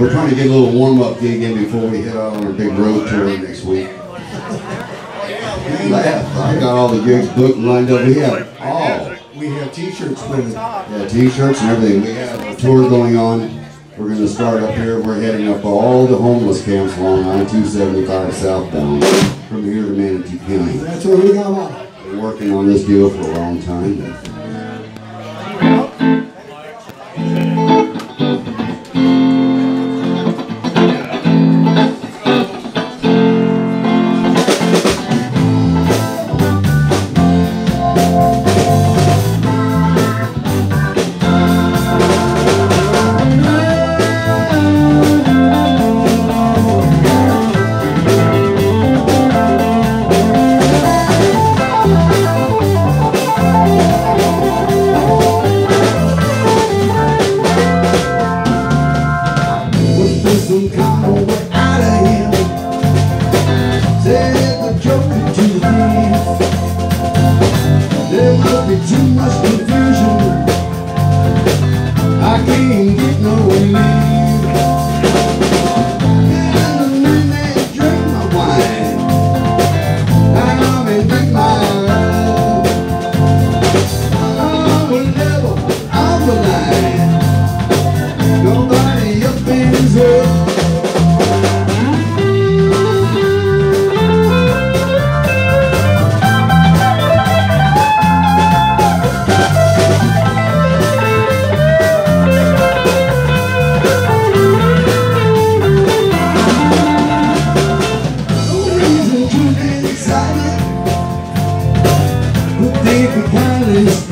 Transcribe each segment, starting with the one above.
we're trying to get a little warm-up gig in before we head out on our big road tour next week. Laugh. I got all the gigs booked and lined up. We have all. We have t-shirts with. Yeah, t-shirts and everything. We have a tour going on. We're going to start up here. We're heading up all the homeless camps along I-275 southbound from here to Manatee County. That's what we got on. Been working on this deal for a long time. But they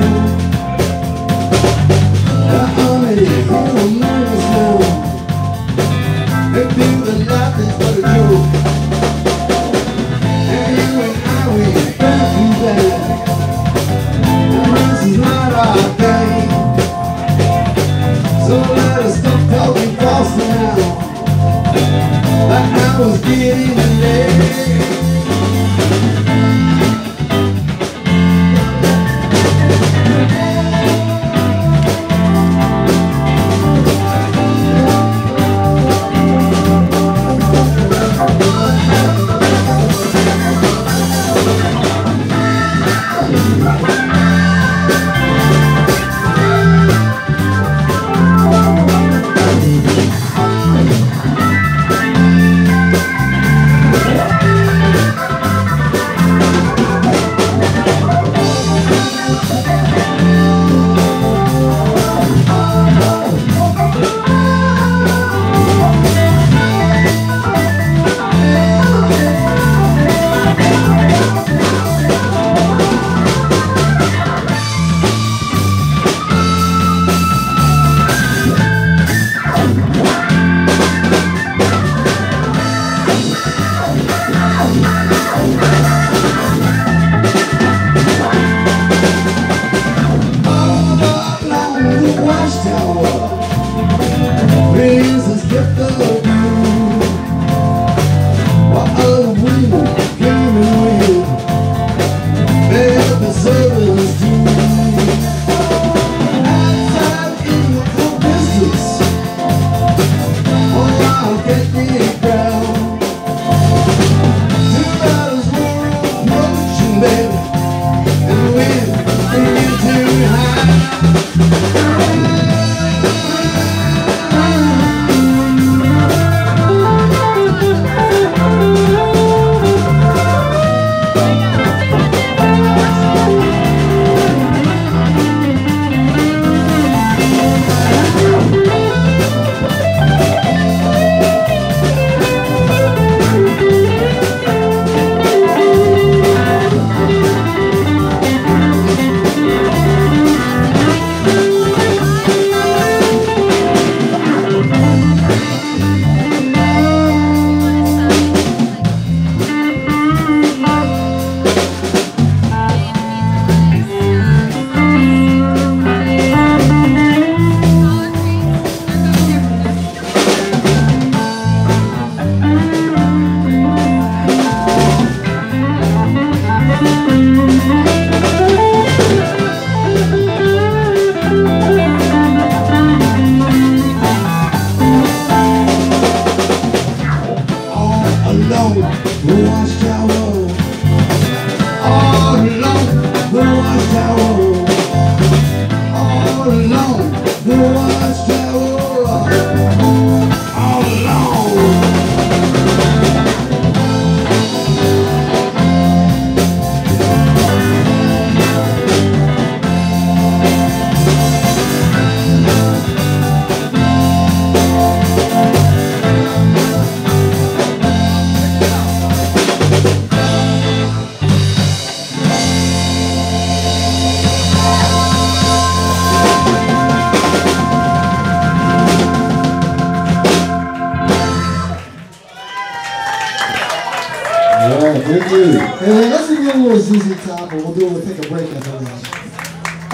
you. Hey, let's do a little ZZ Top, and we'll do it. We'll take a break after this.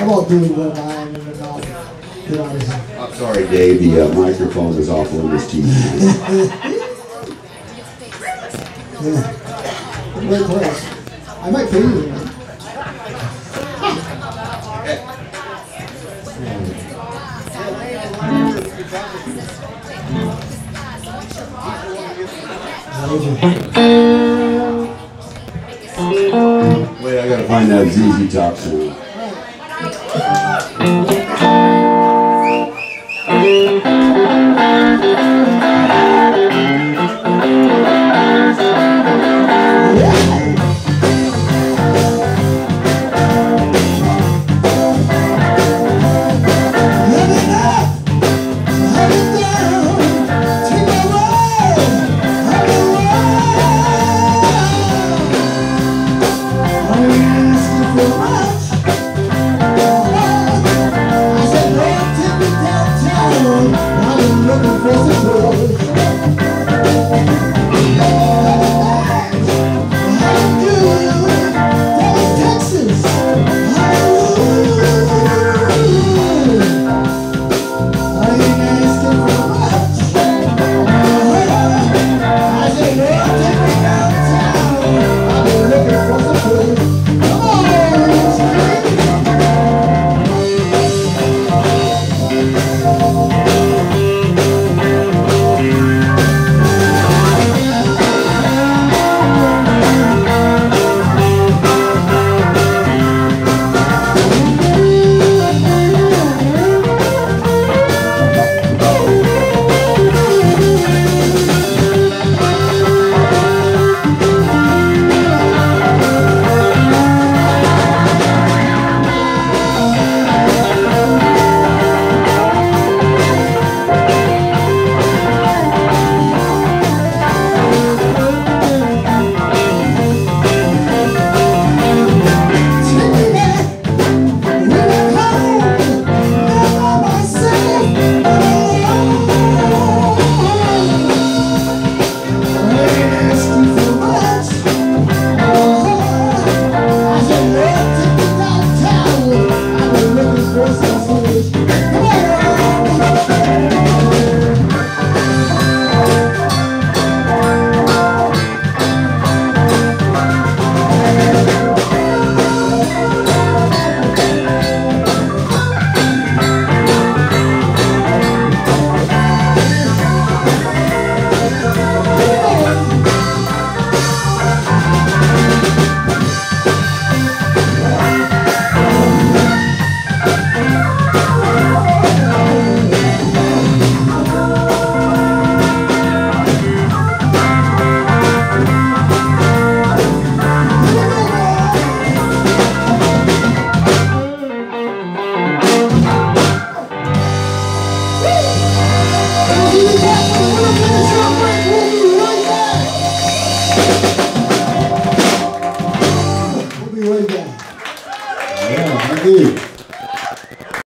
How about doing what I am and then I'll get out of here. I'm sorry, Dave, the uh, microphone is off on this TV. Yeah. Great place. I might pay you. Find that ZZ Top sound.